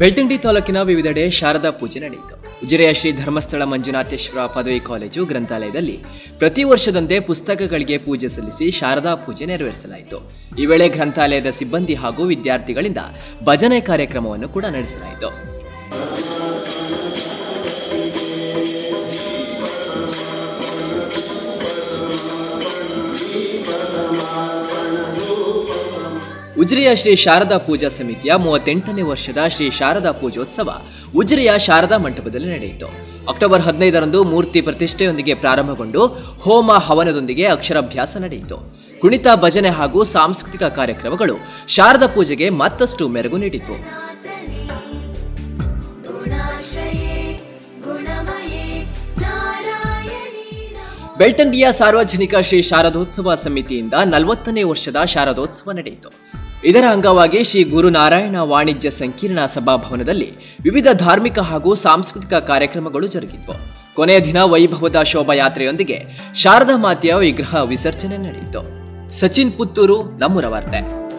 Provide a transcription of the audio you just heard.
ಬೆಳ್ತಂಡಿ ತಾಲೂಕಿನ ವಿವಿಧೆಡೆ ಶಾರದಾ ಪೂಜೆ ನಡೆಯಿತು. ಉಜಿರೆಯ ಶ್ರೀ ಧರ್ಮಸ್ಥಳ ಮಂಜುನಾಥೇಶ್ವರ ಪದವಿ ಕಾಲೇಜು ಗ್ರಂಥಾಲಯದಲ್ಲಿ ಪ್ರತಿ ವರ್ಷದಂತೆ ಪುಸ್ತಕಗಳಿಗೆ ಪೂಜೆ ಸಲ್ಲಿಸಿ ಶಾರದಾ ಪೂಜೆ ನೆರವೇರಿಸಲಾಯಿತು. ಈ ವೇಳೆ ಗ್ರಂಥಾಲಯದ ಸಿಬ್ಬಂದಿ ಹಾಗೂ ವಿದ್ಯಾರ್ಥಿಗಳಿಂದ ಭಜನೆ ಕಾರ್ಯಕ್ರಮವನ್ನು ಕೂಡ ನಡೆಸಲಾಯಿತು. ಉಜಿರೆಯ ಶ್ರೀ ಶಾರದಾ ಪೂಜಾ ಸಮಿತಿಯ ಮೂವತ್ತೆಂಟನೇ ವರ್ಷದ ಶ್ರೀ ಶಾರದಾ ಪೂಜೋತ್ಸವ ಉಜಿರೆಯ ಶಾರದಾ ಮಂಟಪದಲ್ಲಿ ನಡೆಯಿತು. ಅಕ್ಟೋಬರ್ ಹದಿನೈದರಂದು ಮೂರ್ತಿ ಪ್ರತಿಷ್ಠೆಯೊಂದಿಗೆ ಪ್ರಾರಂಭಗೊಂಡು ಹೋಮ ಹವನದೊಂದಿಗೆ ಅಕ್ಷರಾಭ್ಯಾಸ ನಡೆಯಿತು. ಕುಣಿತ, ಭಜನೆ ಹಾಗೂ ಸಾಂಸ್ಕೃತಿಕ ಕಾರ್ಯಕ್ರಮಗಳು ಶಾರದಾ ಪೂಜೆಗೆ ಮತ್ತಷ್ಟು ಮೆರುಗು ನೀಡಿತು. ಬೆಳ್ತಂಡಿಯ ಸಾರ್ವಜನಿಕ ಶ್ರೀ ಶಾರದೋತ್ಸವ ಸಮಿತಿಯಿಂದ ನಲವತ್ತನೇ ವರ್ಷದ ಶಾರದೋತ್ಸವ ನಡೆಯಿತು. ಇದರ ಅಂಗವಾಗಿ ಶ್ರೀ ಗುರುನಾರಾಯಣ ವಾಣಿಜ್ಯ ಸಂಕೀರ್ಣ ಸಭಾಭವನದಲ್ಲಿ ವಿವಿಧ ಧಾರ್ಮಿಕ ಹಾಗೂ ಸಾಂಸ್ಕೃತಿಕ ಕಾರ್ಯಕ್ರಮಗಳು ಜರುಗಿದ್ವು. ಕೊನೆಯ ದಿನ ವೈಭವದ ಶೋಭಾಯಾತ್ರೆಯೊಂದಿಗೆ ಶಾರದಾ ಮಾತೆಯ ವಿಗ್ರಹ ವಿಸರ್ಜನೆ ನಡೆಯಿತು. ಸಚಿನ್ ಪುತ್ತೂರು ನಮ್ಮೂರ ವಾರ್ತೆ